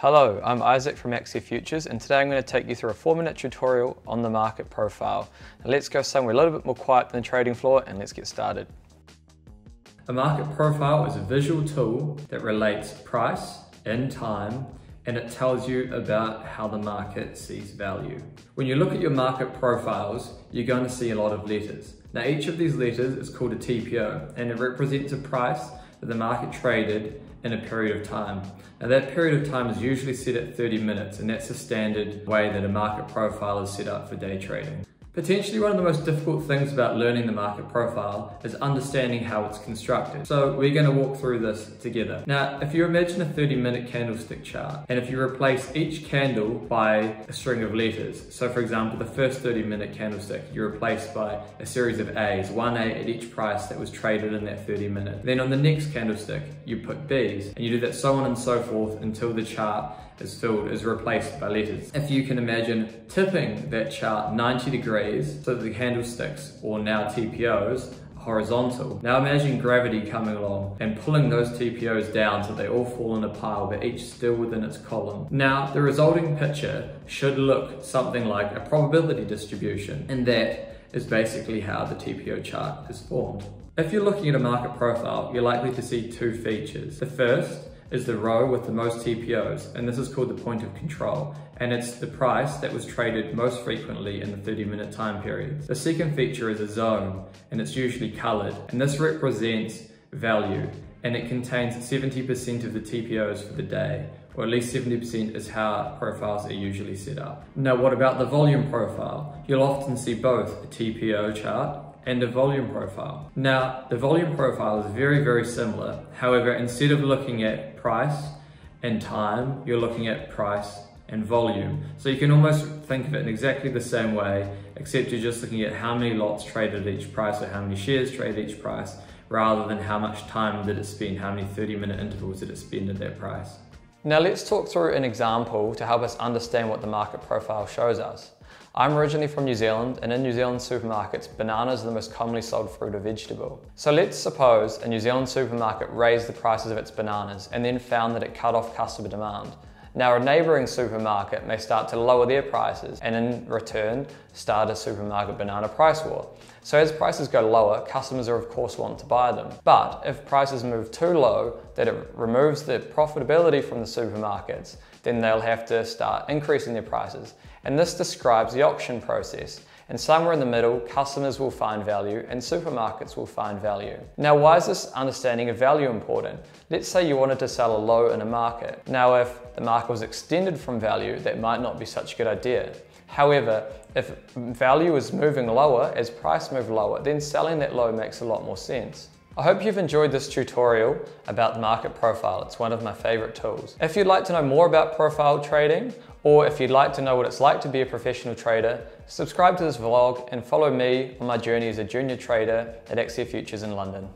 Hello, I'm Isaac from Axia Futures and today I'm going to take you through a four minute tutorial on the market profile. Now let's go somewhere a little bit more quiet than the trading floor and let's get started. A market profile is a visual tool that relates price and time and it tells you about how the market sees value. When you look at your market profiles, you're going to see a lot of letters. Now each of these letters is called a TPO and it represents a price that the market traded in a period of time. Now that period of time is usually set at 30 minutes and that's the standard way that a market profile is set up for day trading. Potentially one of the most difficult things about learning the market profile is understanding how it's constructed. So we're going to walk through this together. Now, if you imagine a 30 minute candlestick chart, and if you replace each candle by a string of letters, so for example, the first 30 minute candlestick, you replace by a series of A's, one A at each price that was traded in that 30 minute. Then on the next candlestick, you put B's, and you do that so on and so forth until the chart is filled, is replaced by letters. If you can imagine tipping that chart 90 degrees so the candlesticks, or now TPOs, horizontal. Now imagine gravity coming along and pulling those TPOs down so they all fall in a pile but each still within its column. Now the resulting picture should look something like a probability distribution and that is basically how the TPO chart is formed. If you're looking at a market profile, you're likely to see two features. The first is the row with the most TPOs, and this is called the point of control, and it's the price that was traded most frequently in the 30 minute time period. The second feature is a zone, and it's usually colored, and this represents value, and it contains 70% of the TPOs for the day, or at least 70% is how profiles are usually set up. Now what about the volume profile? You'll often see both a TPO chart and a volume profile. Now, the volume profile is very, very similar. However, instead of looking at price and time, you're looking at price and volume. So you can almost think of it in exactly the same way, except you're just looking at how many lots traded at each price or how many shares traded at each price, rather than how much time did it spend, how many 30 minute intervals did it spend at that price. Now let's talk through an example to help us understand what the market profile shows us. I'm originally from New Zealand and in New Zealand supermarkets, bananas are the most commonly sold fruit or vegetable. So let's suppose a New Zealand supermarket raised the prices of its bananas and then found that it cut off customer demand. Now a neighbouring supermarket may start to lower their prices and in return start a supermarket banana price war. So as prices go lower, customers are of course want to buy them. But if prices move too low that it removes the profitability from the supermarkets, then they'll have to start increasing their prices. And this describes the auction process. And somewhere in the middle, customers will find value and supermarkets will find value. Now, why is this understanding of value important? Let's say you wanted to sell a low in a market. Now, if the market was extended from value, that might not be such a good idea. However, if value is moving lower as price move lower, then selling that low makes a lot more sense. I hope you've enjoyed this tutorial about the market profile. It's one of my favorite tools. If you'd like to know more about profile trading, or if you'd like to know what it's like to be a professional trader, subscribe to this vlog and follow me on my journey as a junior trader at Axia Futures in London.